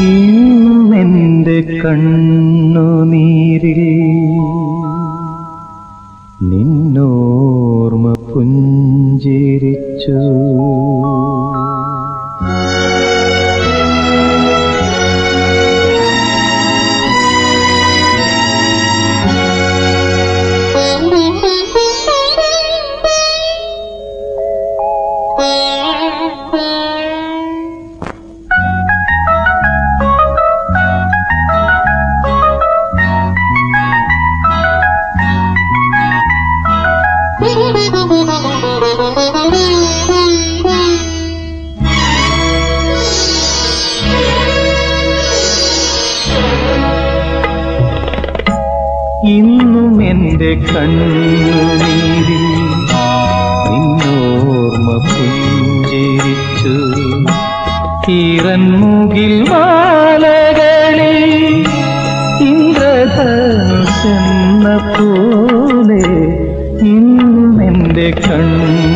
ഇന്നെന്റെ കണ്ണുനീരിൽ നിന്നോർമ്മ പുഞ്ചിരിച്ചു. ഇന്നും എന്റെ കണ്ണുനീരിൽ നിന്നോർമ്മ പുഞ്ചിരിച്ചു. തീരൻമുകിൽ മാലകളിൽ ഇന്ദ്രധനുസെന്ന പോലെ ഇന്നും എന്റെ കണ്ണുനീരിൽ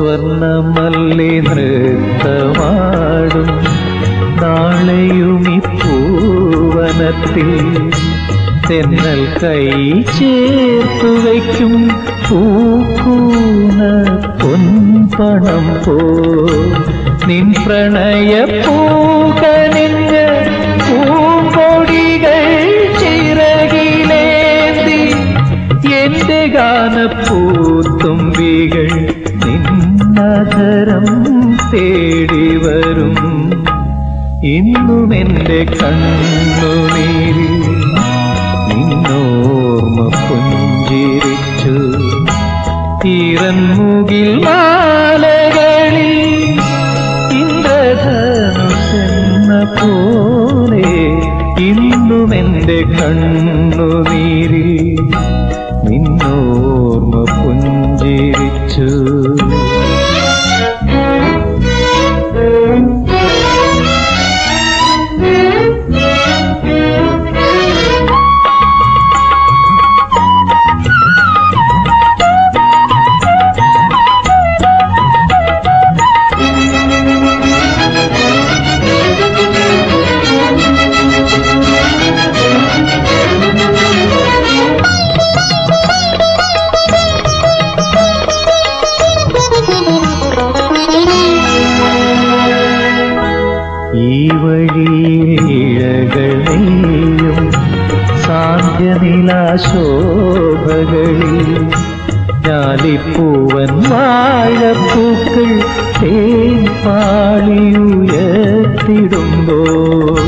സ്വർണമല്ലി നൃത്തമാടും. നാളെയും പൂവനത്തിൽ തെന്നൽ കൈ ചേർത്തു വയ്ക്കും. പൂക്കൂന പൊൻപണം പോ. നിൻ പ്രണയ പൂകനിഞ്ഞ് പൂമ്പൊടികൾ ചിറകിലേന്തി. എന്റെ ഗാനപ്പൂത്തുമ്പികൾ നിന്നതരം തേടി വരും ഇന്നും എന്റെ കണ്ണുനീരിൽ നിന്നോർമ്മ പുഞ്ചിരിച്ചു. തീരൻമുകിൽ മാലകളിൽ ഇന്ദ്രധനുസെന്ന പോലെ ഇന്നും എന്റെ കണ്ണുനീരിൽ നിന്നോർമ്മ സാന്ധ്യനിലാശോഭകളിൽ ഞാലിപ്പൂവൻ വാഴപ്പൂക്കൾ തേൻ പാളിയുയർത്തിടുമ്പോൾ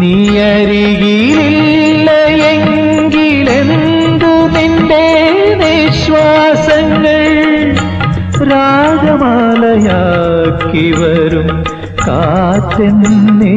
നീ അരികിലില്ല എങ്കിലെന്തു നിന്റെ നിശ്വാസങ്ങൾ രാഗമാലയാക്കി വരും കാറ്റെന്നെ